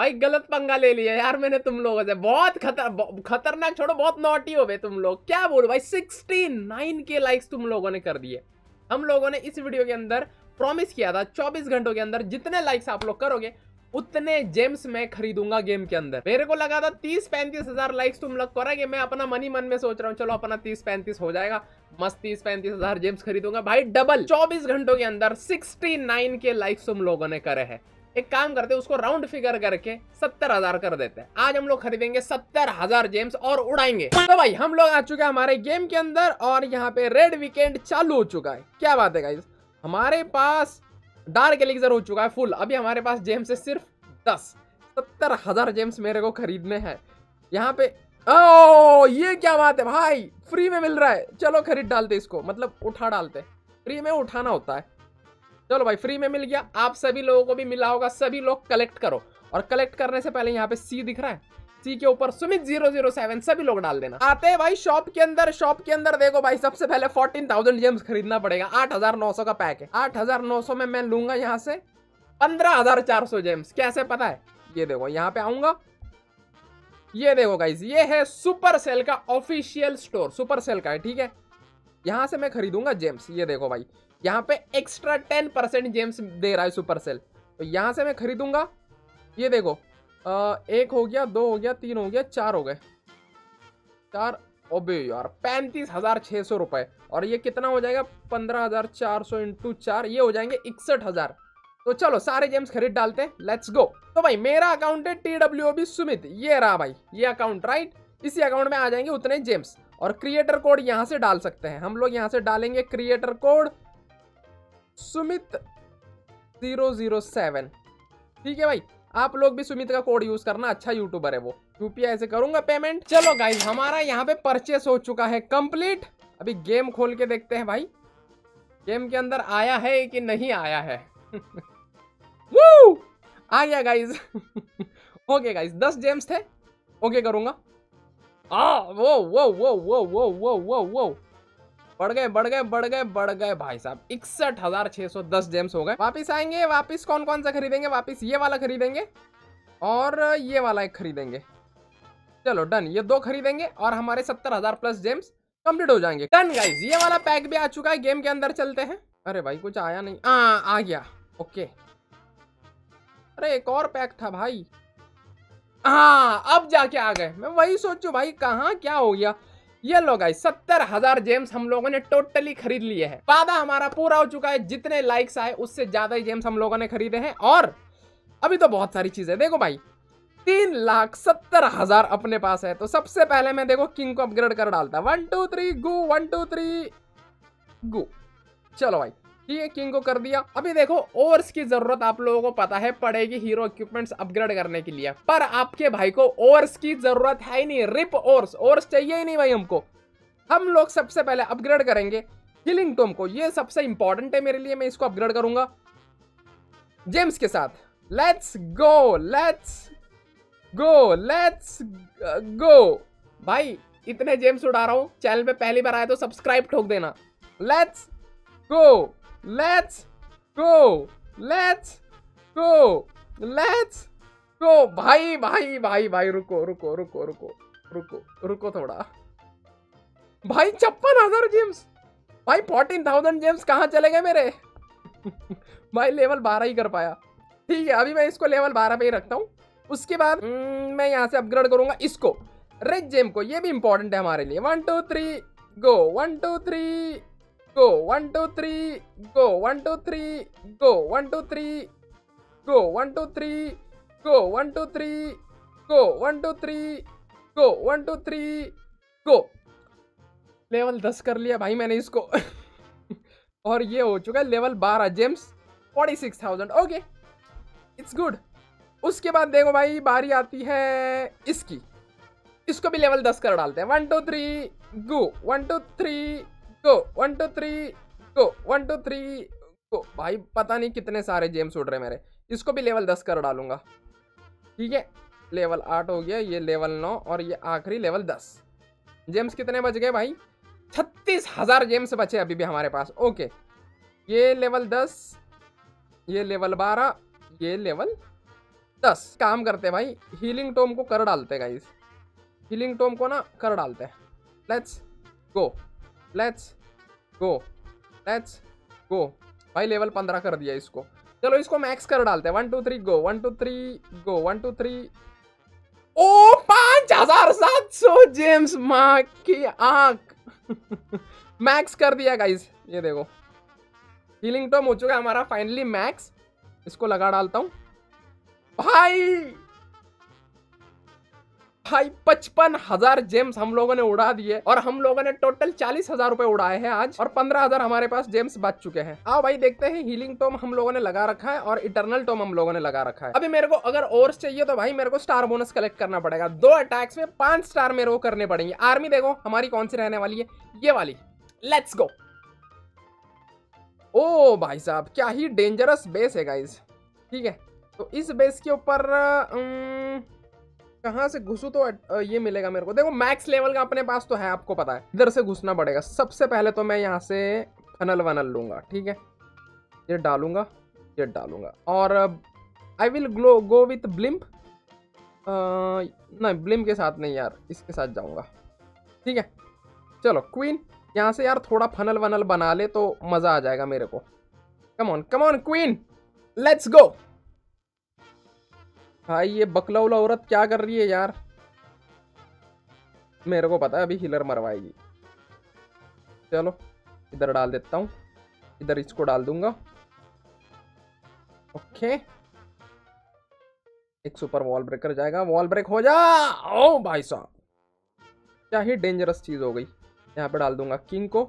भाई गलत पंगा ले लिया यार मैंने तुम लोगों से। बहुत खतर खतरनाक छोड़ो, बहुत नोटी हो गए तुम लोग। क्या बोलो भाई सिक्सटी नाइन के लाइक्स तुम लोगों ने कर दिए। हम लोगों ने इस वीडियो के अंदर प्रॉमिस किया था 24 घंटों के अंदर जितने लाइक्स आप लोग करोगे, उतने जेम्स मैं खरीदूँगा गेम के अंदर। मेरे को लगा था तीस पैंतीस हज़ार लाइक्स तुम लोग करोगे, मैं अपना मनी मन में सोच रहा हूँ, चलो अपना तीस पैंतीस हो जाएगा। मस्त तीस पैंतीस हज़ार जेम्स खरीदूँगा। भाई डबल चौबीस घंटों के अंदर सिक्सटी नाइन के लाइक्स तुम लोगों ने करे हैं। एक काम करते हैं, उसको राउंड फिगर करके सत्तर हज़ार कर देते हैं। आज हम लोग खरीदेंगे सत्तर हज़ार जेम्स और उड़ाएँगे। तो भाई, हम लोग आ चुके हैं हमारे गेम के अंदर और यहाँ पे रेड वीकेंड चालू हो चुका है। क्या बात है गाइस हमारे पास डार्क एलिक्सर हो चुका है फुल अभी हमारे पास जेम्स है सिर्फ़ दस। सत्तर हज़ार जेम्स मेरे को खरीदने हैं। यहाँ पे ओ ये क्या बात है भाई? फ्री में मिल रहा है। चलो खरीद डालते इसको। मतलब उठा डालते फ्री में उठाना होता है। चलो भाई फ्री में मिल गया। आप सभी लोगों को भी मिला होगा। सभी लोग कलेक्ट करो। और कलेक्ट करने से पहले यहाँ पे सी दिख रहा है। सी के ऊपर सुमित ज़ीरो ज़ीरो सेवन सभी लोग डाल देना। आते हैं भाई शॉप के अंदर। शॉप के अंदर देखो भाई, सबसे पहले फोर्टीन थाउज़ेंड जेम्स खरीदना पड़ेगा। आठ हज़ार नौ सौ का पैक है। आठ हज़ार नौ सौ में मैं लूँगा यहाँ से पंद्रह हज़ार चार सौ जेम्स कैसे पता है? ये देखो, यहाँ पे आऊँगा। ये देखो गाइज़ ये है सुपर सेल का ऑफिशियल स्टोर सुपर सेल का है, ठीक है? यहाँ से मैं खरीदूँगा जेम्स ये देखो भाई यहाँ पे एक्स्ट्रा टेन परसेंट जेम्स दे रहा है सुपर सेल तो यहाँ से मैं खरीदूँगा। ये देखो अ, एक हो गया दो हो गया तीन हो गया चार हो गए। चार ओबे यार पैंतीस हज़ार छः सौ रुपये और ये कितना हो जाएगा? पंद्रह हज़ार चार सौ इंटू चार ये हो जाएँगे इकसठ हज़ार। तो चलो सारे जेम्स खरीद डालते हैं। लेट्स गो तो भाई मेरा अकाउंट है टी डब्ल्यू बी सुमित ये रहा भाई ये अकाउंट राइट इसी अकाउंट में आ जाएँगे उतने जेम्स और क्रिएटर कोड यहाँ से डाल सकते हैं। हम लोग यहाँ से डालेंगे creator code Sumit zero zero seven ठीक है भाई, आप लोग भी सुमित का कोड यूज़ करना अच्छा यूट्यूबर है वो। यूपीआई से करूँगा पेमेंट चलो गाइज़ हमारा यहाँ पे परचेस हो चुका है कंप्लीट अभी गेम खोल के देखते हैं भाई। गेम के अंदर आया है कि नहीं आया है! आ गया गाइज़ ओके गाइज़ दस जेम्स थे। ओके okay करूँगा। आ वो वो वो वो वो वो वो वो बढ़ गए बढ़ गए बढ़ गए बढ़ गए भाई साहब। इकसठ हज़ार छह सौ दस जेम्स हो गए। वापिस आएँगे, वापिस कौन कौन सा खरीदेंगे? वापिस ये वाला खरीदेंगे और ये वाला एक खरीदेंगे। चलो डन ये दो खरीदेंगे और हमारे सत्तर हज़ार प्लस जेम्स कंप्लीट हो जाएँगे। डन गाइज़ ये वाला पैक भी आ चुका है। गेम के अंदर चलते हैं। अरे भाई, कुछ आया नहीं। आ आ गया। ओके अरे, एक और पैक था भाई। हाँ अब जाके आ गए। मैं वही सोचू, भाई, कहाँ, क्या हो गया? ये लो गाइस सत्तर हज़ार जेम्स हम लोगों ने टोटली खरीद लिए हैं। वादा हमारा पूरा हो चुका है, जितने लाइक्स आए, उससे ज़्यादा ही जेम्स हम लोगों ने खरीदे हैं। और अभी तो बहुत सारी चीज़ें देखो भाई, तीन लाख सत्तर हज़ार अपने पास है। तो सबसे पहले मैं देखो किंग को अपग्रेड कर डालता। One two three go one two three go चलो भाई ठीक है किंग को कर दिया। अभी देखो ओवर्स की ज़रूरत आप लोगों को पता है, पड़ेगी हीरो इक्विपमेंट्स अपग्रेड करने के लिए। पर आपके भाई को ओवर्स की ज़रूरत है ही नहीं, रिप ओवर्स ओवर्स चाहिए ही नहीं भाई हमको। हम लोग सबसे पहले अपग्रेड करेंगे हिलिंग टोम को। ये सबसे इंपॉर्टेंट है मेरे लिए, मैं इसको अपग्रेड करूँगा। जेम्स के साथ। Let's go let's go let's go भाई, इतने जेम्स उड़ा रहा हूँ। चैनल पे पहली बार आए तो सब्सक्राइब ठोक देना। Let's go let's go let's go let's go भाई भाई भाई भाई रुको रुको रुको रुको रुको रुको थोड़ा। भाई छप्पन हज़ार जेम्स भाई फोर्टीन थाउज़ेंड जेम्स कहाँ चले गए मेरे? भाई लेवल बारह ही कर पाया। ठीक है अभी मैं इसको लेवल बारह पे ही रखता हूँ। उसके बाद हम्म, मैं यहाँ से अपग्रेड करूँगा इसको। रेड जेम को ये भी इंपॉर्टेंट है हमारे लिए। One two three go one two three go one two three go one two three go one two three go one two three go one two three go one two three go one two three go level दस कर लिया भाई मैंने इसको और ये हो चुका है लेवल बारह gems forty six thousand okay it's good उसके बाद देखो भाई बारी आती है इसकी इसको भी लेवल दस कर डालते हैं one two three go one two three go one two three go one two three go भाई, पता नहीं कितने सारे जेम्स उड़ रहे मेरे। इसको भी लेवल दस कर डालूँगा। ठीक है? लेवल आठ हो गया, ये लेवल नौ और ये आखिरी लेवल दस। जेम्स कितने बच गए भाई? छत्तीस हज़ार जेम्स बचे अभी भी हमारे पास। ओके ये लेवल दस, ये लेवल बारह, ये लेवल दस। काम करते भाई हीलिंग टोम को कर डालते गाइस हीलिंग टोम को ना कर डालते हैं। Let's go let's go let's go भाई लेवल पंद्रह कर दिया इसको। चलो इसको मैक्स कर डालते हैं। One two three go one two three go one two three ओ, पाँच हज़ार सात सौ जेम्स माँ की आँख। मैक्स कर दिया गाइस ये देखो। हीलिंग टॉम हो चुका है हमारा फाइनली मैक्स इसको लगा डालता हूँ। भाई! भाई, पचपन हज़ार जेम्स हम लोगों ने उड़ा दिए और हम लोगों ने टोटल चालीस हज़ार रुपए उड़ाए हैं आज और पंद्रह हज़ार हमारे पास जेम्स बच चुके हैं। आओ भाई, देखते हैं हीलिंग टोम हम लोगों ने लगा रखा है और इटरनल टोम हम लोगों ने लगा रखा है। अभी मेरे को अगर और चाहिए तो भाई मेरे को स्टार बोनस कलेक्ट करना पड़ेगा। दो अटैक्स में पाँच स्टार मेरे को करने पड़ेंगे। आर्मी देखो, हमारी कौन सी रहने वाली है? ये वाली। लेट्स गो ओ भाई साहब, क्या ही डेंजरस बेस है गाइज़ ठीक है तो इस बेस के ऊपर कहाँ से घुसू तो ये मिलेगा मेरे को। देखो मैक्स लेवल का अपने पास तो है, आपको पता है। इधर से घुसना पड़ेगा। सबसे पहले तो मैं यहाँ से फनल वनल लूँगा, ठीक है? ये डालूँगा ये डालूँगा। और I will glow go with blimp नहीं ब्लिम्प के साथ नहीं यार, इसके साथ जाऊँगा। ठीक है? चलो क्वीन यहाँ से यार थोड़ा फनल वनल बना ले तो मज़ा आ जाएगा मेरे को। Come on come on queen let's go भाई, ये बकलौला औरत क्या कर रही है यार? मेरे को पता है, अभी हिलर मरवाएगी। चलो, इधर डाल देता हूँ। इधर इसको डाल दूँगा। ओके। एक सुपर वॉल ब्रेकर जाएगा। वॉल ब्रेक हो जा! ओ भाई साहब। क्या ही डेंजरस चीज़ हो गई। यहाँ पे डाल दूँगा किंग को।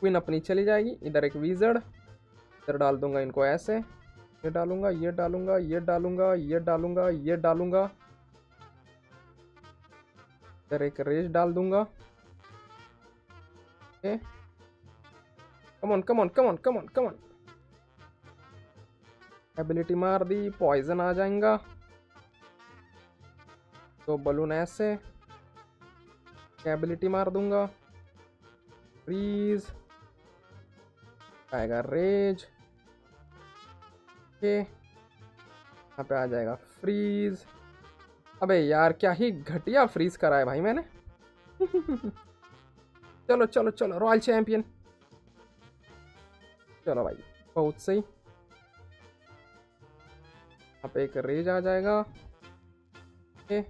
क्वीन अपनी चली जाएगी। इधर एक विजर्ड इधर डाल दूँगा इनको ऐसे। ये डालूँगा ये डालूँगा ये डालूँगा ये डालूँगा ये डालूँगा। इधर एक रेज डाल दूँगा। Come on come on come on come on come on ability मार दी पॉइजन आ जाएगा। तो बलून ऐसे। एबिलिटी मार दूँगा। फ्रीज आएगा रेज ओके यहाँ पे आ जाएगा। फ्रीज अबे यार, क्या ही घटिया फ्रीज करा है भाई मैंने। चलो चलो चलो रॉयल चैंपियन चलो भाई, बहुत सही। यहाँ पे एक रेज आ जाएगा। ओके।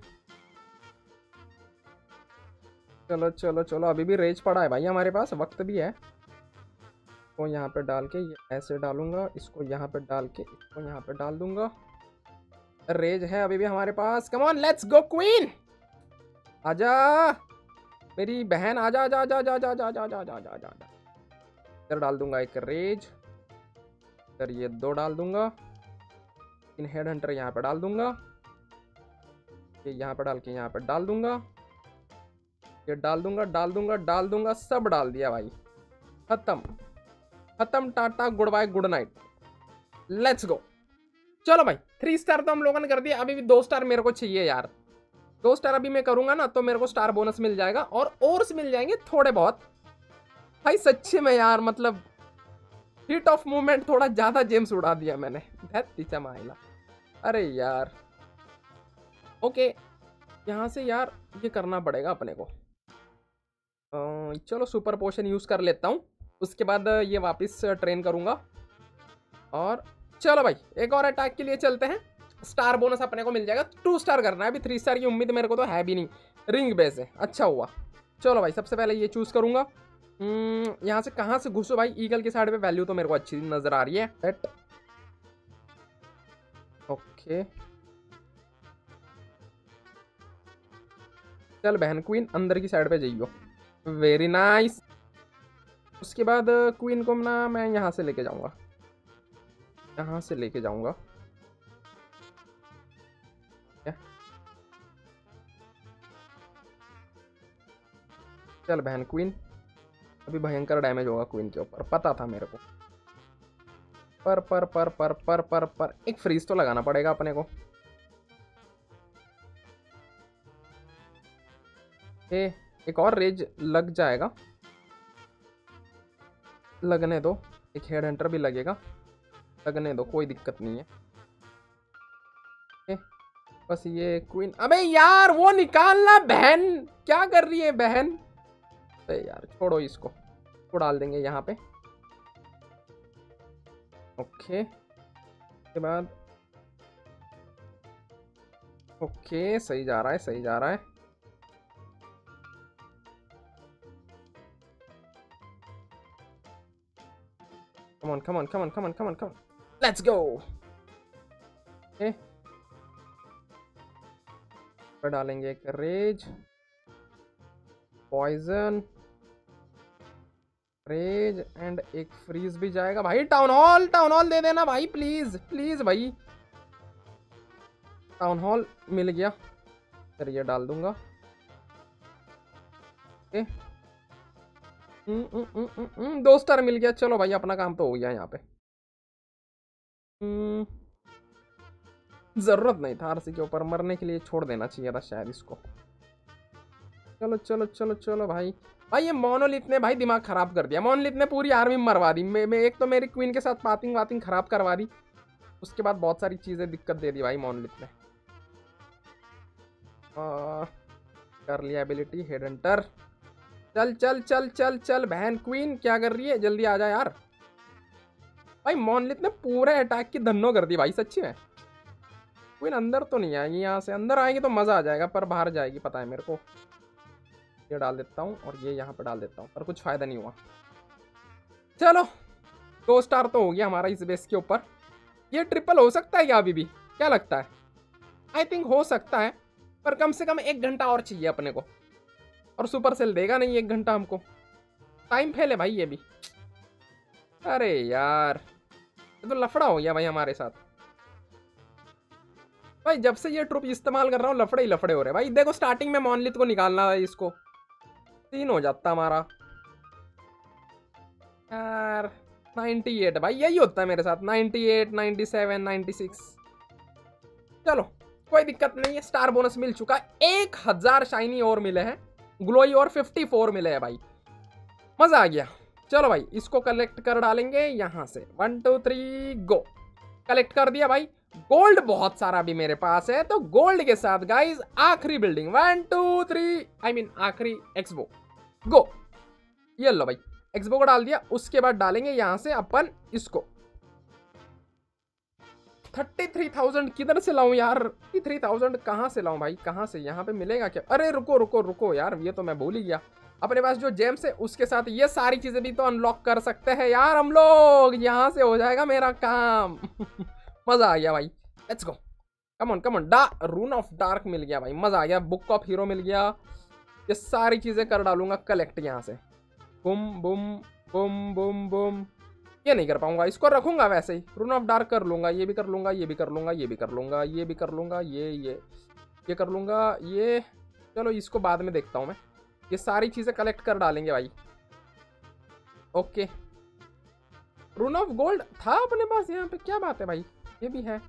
चलो चलो चलो, अभी भी रेज पड़ा है भाई हमारे पास, वक्त भी है। इसको यहाँ पे डाल के ऐसे डालूँगा इसको यहाँ पे डाल के इसको यहाँ पे डाल दूँगा रेज है अभी भी हमारे पास come on let's go queen आजा मेरी बहन आजा जा जा जा जा जा जा जा जा जा जा इधर डाल दूँगा एक रेज इधर ये दो डाल दूँगा इन हेड हंटर यहाँ पे डाल दूँगा ये यहाँ पे डाल के यहाँ पे डाल दूँगा ये डाल दूँगा डाल दूँगा डाल दूँगा सब डाल दिया भाई खत्म खत्म, tata, good bye, good night. Let's go चलो भाई थ्री स्टार तो हम लोगों ने कर दिया, अभी भी दो स्टार मेरे को चाहिए यार। दो स्टार अभी मैं करूँगा ना तो मेरे को स्टार बोनस मिल जाएगा, और ओर्स मिल जाएँगे थोड़े बहुत। भाई, सच्ची में यार मतलब हिट ऑफ़ मूवमेंट थोड़ा ज़्यादा जेम्स उड़ा दिया मैंने। माइला अरे यार। ओके यहाँ से यार, ये करना पड़ेगा अपने को। चलो सुपर पोशन यूज़ कर लेता हूँ। उसके बाद ये वापस ट्रेन करूँगा। और चलो भाई एक और अटैक के लिए चलते हैं। स्टार बोनस अपने को मिल जाएगा। टू स्टार करना है अभी। थ्री स्टार की उम्मीद मेरे को तो है भी नहीं। रिंग बेस है। अच्छा हुआ। चलो भाई सबसे पहले ये चूज़ करूँगा। हम्म, यहाँ से कहाँ से घुसो भाई? ईगल की साइड पे वैल्यू तो मेरे को अच्छी नज़र आ रही है। एट ओके चल बहन क्वीन अंदर की साइड पे जाइयो। वेरी नाइस उसके बाद क्वीन को ना मैं यहाँ से लेके जाऊँगा। यहाँ से लेके जाऊँगा। चल बहन क्वीन अभी भयंकर डैमेज होगा क्वीन के ऊपर पता था मेरे को। पर पर पर पर पर पर पर एक फ्रीज तो लगाना पड़ेगा अपने को। ए, एक और रेज लग जाएगा। लगने दो। एक हेड हंटर भी लगेगा। लगने दो, कोई दिक्कत नहीं है। बस ये क्वीन अबे यार, वो निकालना बहन। क्या कर रही है बहन? अरे यार, छोड़ो इसको। इसको डाल देंगे यहाँ पे। ओके। के बाद ओके, सही जा रहा है, सही जा रहा है। On, come on, come on, come on, come on, come on. Let's go. Okay. पर डालेंगे एक रेज पॉइजन रेज एंड एक फ्रीज भी जाएगा। भाई टाउन हॉल टाउन हॉल दे देना भाई प्लीज़ प्लीज़ भाई। टाउन हॉल मिल गया। फिर ये डाल दूँगा। ओके हम्म, दो स्टार मिल गया। चलो भाई अपना काम तो हो गया यहाँ पे। हम्म, ज़रूरत नहीं था आरसी के ऊपर। मरने के लिए छोड़ देना चाहिए था शायद इसको। चलो चलो चलो चलो भाई। भाई ये मोनोलिथ ने भाई दिमाग खराब कर दिया। मोनोलिथ ने पूरी आर्मी मरवा दी। मैं, मैं एक तो मेरी क्वीन के साथ पातिंग वातिंग खराब करवा दी। उसके बाद बहुत सारी चीज़ें दिक्कत दे दी भाई मोनोलिथ ने। कर लिया एबिलिटी हेड एंटर चल चल चल चल चल, बहन क्वीन क्या कर रही है? जल्दी आ जा यार। भाई मोनलित ने पूरे अटैक की धन्नो कर दी भाई, सच्ची में। क्वीन अंदर तो नहीं आएगी, यहाँ से अंदर आएगी तो मज़ा आ जाएगा, पर बाहर जाएगी, पता है मेरे को। ये डाल देता हूँ और ये यहाँ पर डाल देता हूँ, पर कुछ फ़ायदा नहीं हुआ। चलो, दो स्टार तो हो गया हमारा इस बेस के ऊपर। ये ट्रिपल हो सकता है क्या अभी भी? क्या लगता है? आई थिंक हो सकता है, पर कम से कम एक घंटा और चाहिए अपने को। और सुपर सेल देगा नहीं एक घंटा हमको। टाइम फेल है भाई ये भी। अरे यार ये तो लफड़ा हो गया भाई हमारे साथ। भाई जब से ये ट्रुप इस्तेमाल कर रहा हूँ लफड़े ही लफड़े हो रहे भाई देखो स्टार्टिंग में मोनलित को निकालना है इसको। तीन हो जाता हमारा। यार 98 भाई यही होता है मेरे साथ। 98, 97, 96 चलो कोई दिक्कत नहीं है। स्टार बोनस मिल चुका है। एक हज़ार शाइनी और मिले हैं। ग्लोई और 54 मिले हैं भाई। मज़ा आ गया। चलो भाई, इसको कलेक्ट कर डालेंगे यहाँ से। One two three go collect कर दिया भाई। गोल्ड बहुत सारा भी मेरे पास है तो गोल्ड के साथ गाइस आखिरी building one two three I mean आखिरी एक्सबो गो ये लो भाई। एक्सबो को डाल दिया, उसके बाद डालेंगे यहाँ से अपन इसको। थर्टी थ्री थाउज़ेंड किधर से लाऊं यार? थर्टी थ्री थाउज़ेंड कहाँ से लाऊं भाई? कहाँ से? यहाँ पे मिलेगा क्या? अरे रुको रुको रुको यार, ये तो मैं भूल ही गया। अपने पास जो जेम्स है, उसके साथ ये सारी चीज़ें भी तो अनलॉक कर सकते हैं यार हम लोग। यहाँ से हो जाएगा मेरा काम। मज़ा आ गया भाई। Let's go come on come on डा रून ऑफ़ डार्क मिल गया भाई। मज़ा आ गया। बुक ऑफ़ हीरो मिल गया। ये सारी चीज़ें कर डालूँगा कलेक्ट यहाँ से। बुम बुम बुम बुम बुम ये नहीं कर पाऊँगा, इसको रखूँगा वैसे ही। रून ऑफ़ डार्क कर लूँगा, ये भी कर लूँगा, ये भी कर लूँगा, ये भी कर लूँगा, ये भी कर लूँगा, ये ये ये कर लूँगा, ये। चलो इसको बाद में देखता हूँ मैं। ये सारी चीज़ें कलेक्ट कर डालेंगे भाई। ओके रून ऑफ़ गोल्ड था अपने पास यहाँ पे? क्या बात है भाई? ये भी है।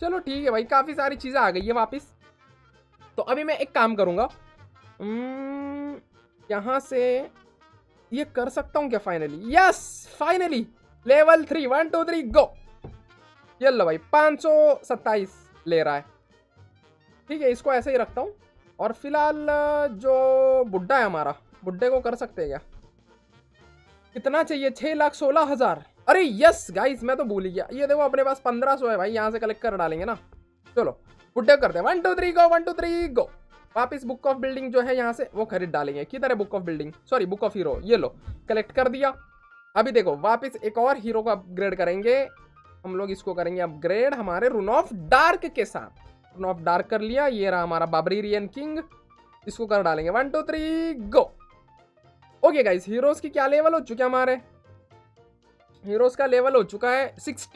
चलो ठीक है भाई, काफ़ी सारी चीज़ें आ गई है वापस। तो अभी मैं एक काम करूँगा। यहाँ से ये कर सकता हूँ क्या finally yes finally level three one two three go ये लो भाई, पाँच सौ सत्ताईस ले रहा है। ठीक है, इसको ऐसे ही रखता हूँ। और फ़िलहाल, जो बुड्ढा है हमारा, बुड्ढे को कर सकते हैं क्या? कितना चाहिए? छः लाख सोलह हज़ार। अरे यस गाइस मैं तो भूल गया। ये देखो, अपने पास पंद्रह सौ है भाई, यहाँ से कलेक्ट कर डालेंगे ना। चलो, बुड्ढे करते हैं। One two three go one two three go वापिस बुक ऑफ़ बिल्डिंग जो है यहाँ से, वो खरीद डालेंगे। किधर है book of building sorry book of hero ये लो। कलेक्ट कर दिया। अभी देखो, वापस एक और हीरो को अपग्रेड करेंगे। हम लोग इसको करेंगे अपग्रेड हमारे रून ऑफ़ डार्क के साथ। रून ऑफ़ डार्क कर लिया, ये रहा हमारा बाबरीरियन किंग इसको कर डालेंगे। One two three go okay guys heroes की क्या लेवल हो चुके हमारे? हीरोज का लेवल हो चुका है सिक्स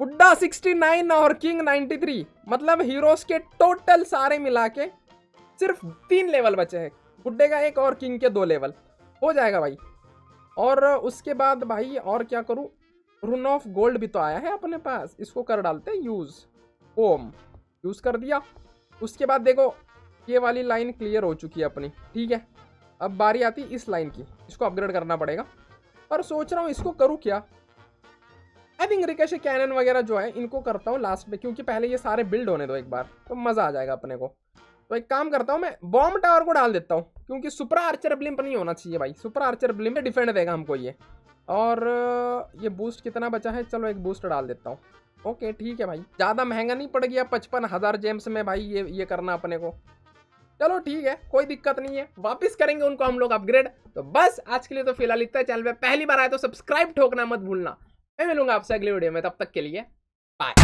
बुड्ढा 69 और किंग 93 मतलब हीरोज के टोटल सारे मिला के सिर्फ़ तीन लेवल बचे हैं। बुड्ढे का एक और किंग के दो लेवल हो जाएगा भाई। और उसके बाद भाई, और क्या करूँ? रून ऑफ़ गोल्ड भी तो आया है अपने पास। इसको कर डालते हैं यूज़ ओम यूज़ कर दिया। उसके बाद देखो, ये वाली लाइन क्लियर हो चुकी है अपनी। ठीक है? अब बारी आती इस लाइन की। इसको अपग्रेड करना पड़ेगा। पर सोच रहा हूँ इसको करूँ क्या? आई थिंक रिकेश कैनन वगैरह जो है, इनको करता हूँ लास्ट में, क्योंकि पहले ये सारे बिल्ड होने दो एक बार तो मज़ा आ जाएगा अपने को। तो एक काम करता हूँ, मैं बॉम्ब टावर को डाल देता हूँ। क्योंकि सुपर आर्चर ब्लिम्प नहीं होना चाहिए भाई। सुपर आर्चर ब्लिम्प डिफेंड देगा हमको ये। और ये बूस्ट कितना बचा है? चलो एक बूस्ट डाल देता हूँ। ओके, ठीक है भाई। ज़्यादा महँगा नहीं पड़ गया पचपन हज़ार जेम्स में भाई ये ये करना अपने को। चलो ठीक है, कोई दिक्कत नहीं है। वापस करेंगे उनको हम लोग अपग्रेड तो बस, आज के लिए तो फ़िलहाल इतना चैनल पे पहली बार आए तो सब्सक्राइब ठोकना मत भूलना। मैं मिलूँगा आपसे अगले वीडियो में। तब तक के लिए बाय